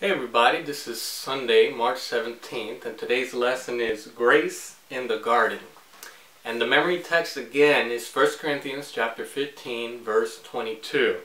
Hey everybody, this is Sunday, March 17th, and today's lesson is Grace in the Garden. And the memory text again is 1 Corinthians chapter 15, verse 22.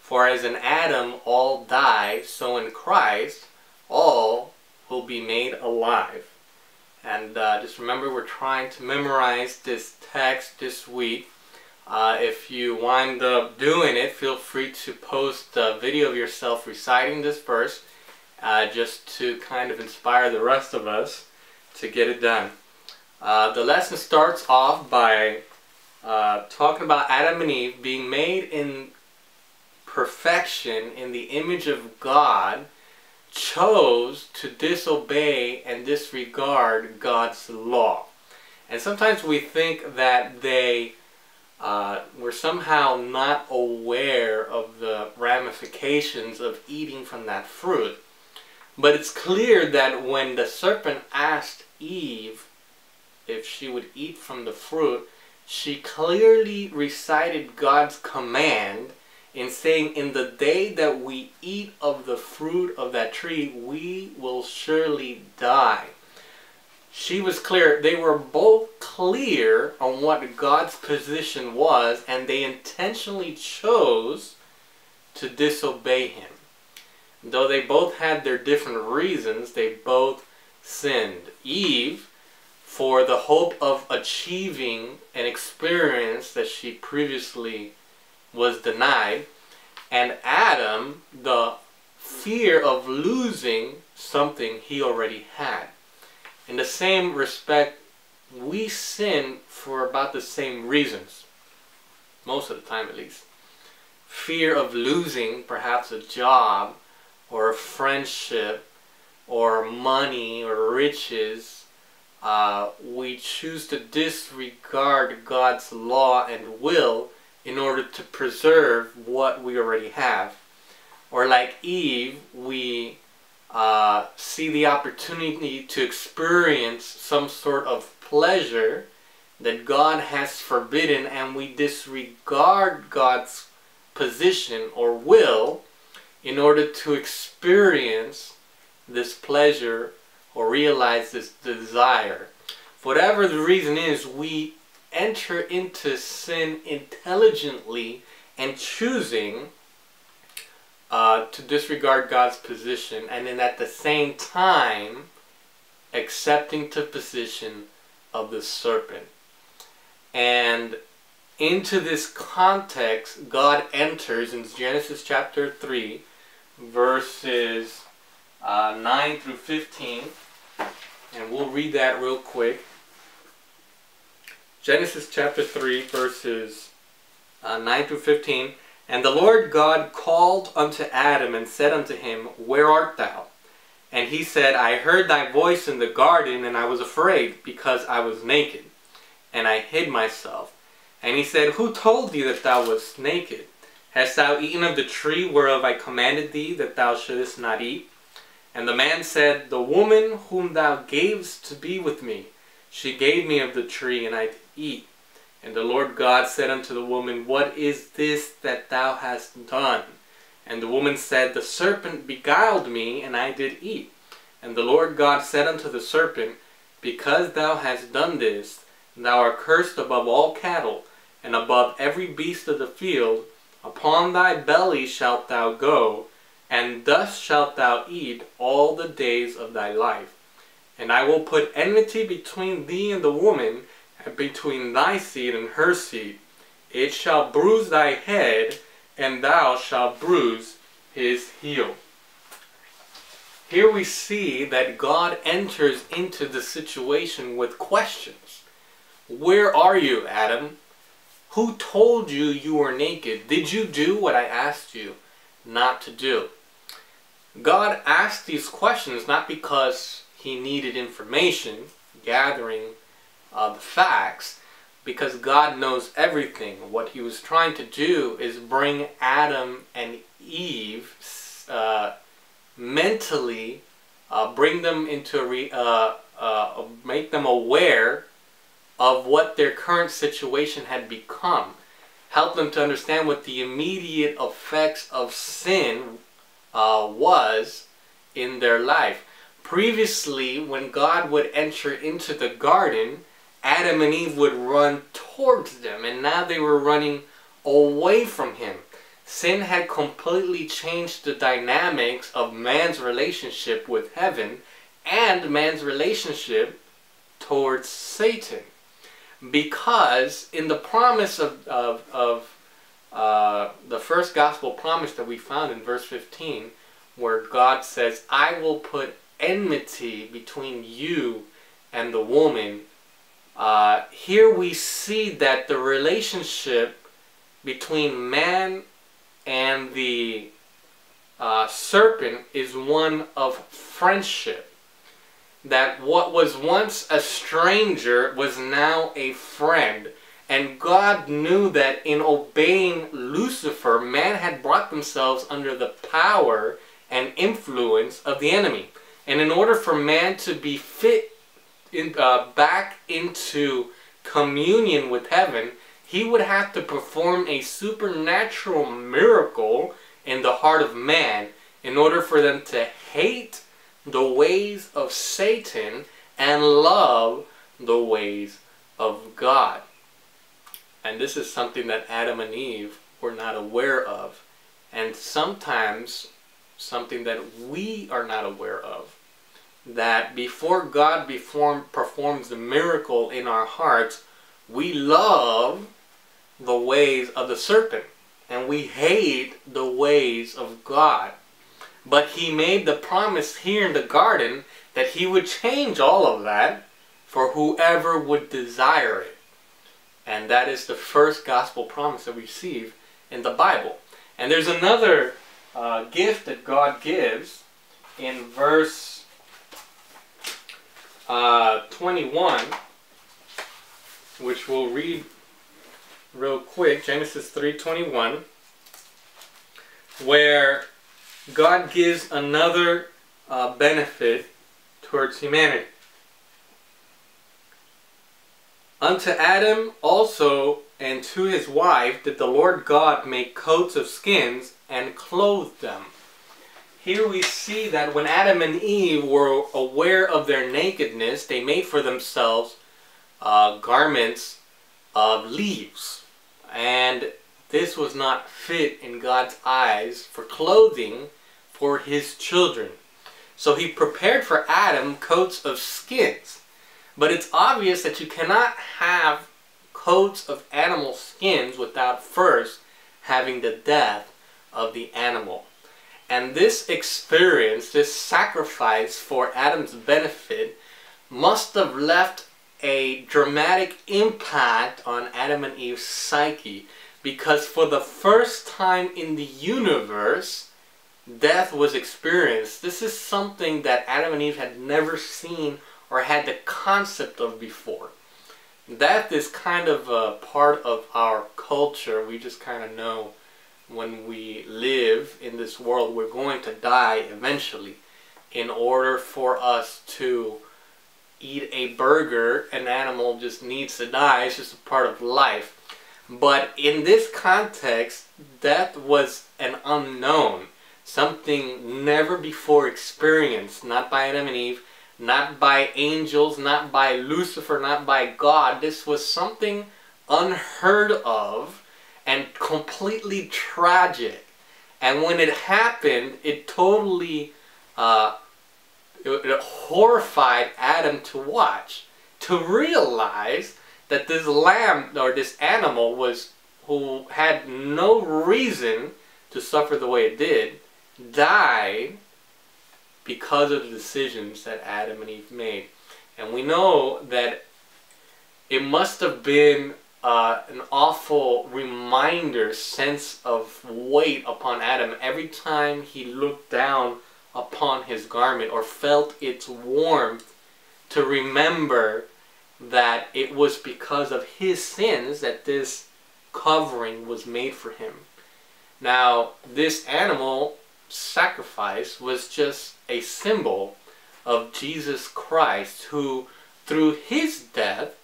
For as in Adam all die, so in Christ all will be made alive. And uh, just remember we're trying to memorize this text this week. Uh, if you wind up doing it, feel free to post a video of yourself reciting this verse uh, just to kind of inspire the rest of us to get it done. Uh, the lesson starts off by uh, talking about Adam and Eve being made in perfection in the image of God chose to disobey and disregard God's law. And sometimes we think that they uh, were somehow not aware of the ramifications of eating from that fruit. But it's clear that when the serpent asked Eve if she would eat from the fruit, she clearly recited God's command in saying, In the day that we eat of the fruit of that tree, we will surely die. She was clear. They were both clear on what God's position was, and they intentionally chose to disobey Him. Though they both had their different reasons, they both sinned. Eve, for the hope of achieving an experience that she previously was denied, and Adam, the fear of losing something he already had. In the same respect, we sin for about the same reasons. Most of the time, at least. Fear of losing, perhaps, a job or a friendship or money or riches. Uh, we choose to disregard God's law and will in order to preserve what we already have. Or like Eve, we uh, see the opportunity to experience some sort of pleasure that God has forbidden and we disregard God's position or will in order to experience this pleasure or realize this desire. Whatever the reason is, we enter into sin intelligently and choosing uh, to disregard God's position and then at the same time accepting the position of the serpent. And into this context, God enters in Genesis chapter 3, verses uh, 9 through 15. And we'll read that real quick. Genesis chapter 3, verses uh, 9 through 15. And the Lord God called unto Adam and said unto him, Where art thou? And he said, I heard thy voice in the garden, and I was afraid, because I was naked, and I hid myself. And he said, Who told thee that thou wast naked? Hast thou eaten of the tree whereof I commanded thee that thou shouldest not eat? And the man said, The woman whom thou gavest to be with me, she gave me of the tree, and I did eat. And the Lord God said unto the woman, What is this that thou hast done? And the woman said, The serpent beguiled me, and I did eat. And the Lord God said unto the serpent, Because thou hast done this, thou art cursed above all cattle, and above every beast of the field. Upon thy belly shalt thou go, and thus shalt thou eat all the days of thy life. And I will put enmity between thee and the woman, and between thy seed and her seed. It shall bruise thy head, and thou shalt bruise his heel. Here we see that God enters into the situation with questions. Where are you, Adam? Who told you you were naked? Did you do what I asked you not to do? God asked these questions not because he needed information, gathering uh, the facts, because God knows everything. What he was trying to do is bring Adam and Eve uh, mentally, uh, bring them into a re, uh, uh, make them aware of what their current situation had become. Help them to understand what the immediate effects of sin uh, was in their life. Previously, when God would enter into the garden, Adam and Eve would run towards them, and now they were running away from him. Sin had completely changed the dynamics of man's relationship with heaven and man's relationship towards Satan. Because in the promise of, of, of uh, the first gospel promise that we found in verse 15, where God says, I will put enmity between you and the woman, uh, here we see that the relationship between man and the uh, serpent is one of friendship. That what was once a stranger was now a friend. And God knew that in obeying Lucifer, man had brought themselves under the power and influence of the enemy. And in order for man to be fit in, uh, back into communion with heaven, he would have to perform a supernatural miracle in the heart of man in order for them to hate the ways of Satan and love the ways of God. And this is something that Adam and Eve were not aware of. And sometimes something that we are not aware of. That before God perform, performs the miracle in our hearts, we love the ways of the serpent and we hate the ways of God. But he made the promise here in the garden that he would change all of that for whoever would desire it. And that is the first gospel promise that we receive in the Bible. And there's another uh, gift that God gives in verse uh, 21, which we'll read real quick, Genesis 3.21, where God gives another uh, benefit towards humanity. Unto Adam also and to his wife did the Lord God make coats of skins and clothe them. Here we see that when Adam and Eve were aware of their nakedness, they made for themselves uh, garments of leaves and this was not fit in God's eyes for clothing for his children. So he prepared for Adam coats of skins. But it's obvious that you cannot have coats of animal skins without first having the death of the animal. And this experience, this sacrifice for Adam's benefit, must have left a dramatic impact on Adam and Eve's psyche because for the first time in the universe, death was experienced. This is something that Adam and Eve had never seen or had the concept of before. Death is kind of a part of our culture. We just kind of know when we live in this world, we're going to die eventually. In order for us to eat a burger, an animal just needs to die. It's just a part of life. But in this context, death was an unknown, something never before experienced, not by Adam and Eve, not by angels, not by Lucifer, not by God. This was something unheard of and completely tragic. And when it happened, it totally uh, it, it horrified Adam to watch, to realize that this lamb or this animal was who had no reason to suffer the way it did, died because of the decisions that Adam and Eve made. And we know that it must have been uh, an awful reminder, sense of weight upon Adam every time he looked down upon his garment or felt its warmth to remember that it was because of his sins that this covering was made for him. Now, this animal sacrifice was just a symbol of Jesus Christ who, through his death,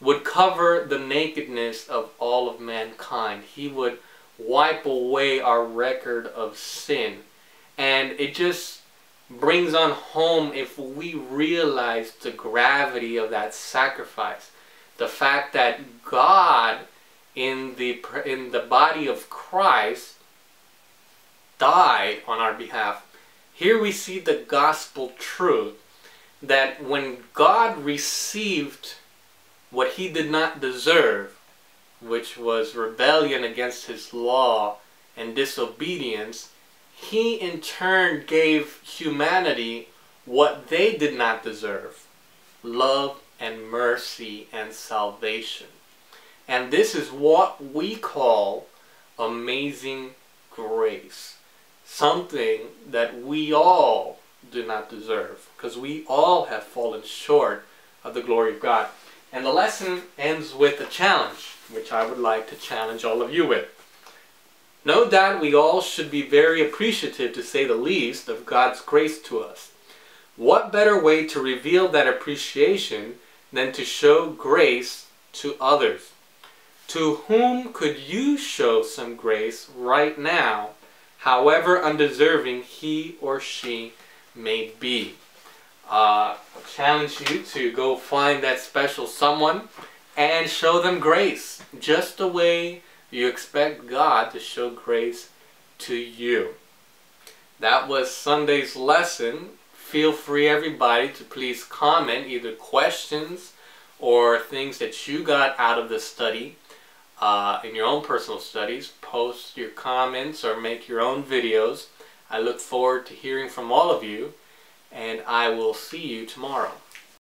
would cover the nakedness of all of mankind. He would wipe away our record of sin. And it just brings on home if we realize the gravity of that sacrifice. The fact that God in the in the body of Christ died on our behalf. Here we see the gospel truth that when God received what he did not deserve, which was rebellion against his law and disobedience, he in turn gave humanity what they did not deserve love and mercy and salvation. And this is what we call amazing grace. Something that we all do not deserve because we all have fallen short of the glory of God. And the lesson ends with a challenge, which I would like to challenge all of you with. No doubt we all should be very appreciative, to say the least, of God's grace to us. What better way to reveal that appreciation than to show grace to others? To whom could you show some grace right now, however undeserving he or she may be? Uh, challenge you to go find that special someone and show them grace, just the way you expect God to show grace to you. That was Sunday's lesson. Feel free, everybody, to please comment either questions or things that you got out of the study uh, in your own personal studies. Post your comments or make your own videos. I look forward to hearing from all of you, and I will see you tomorrow.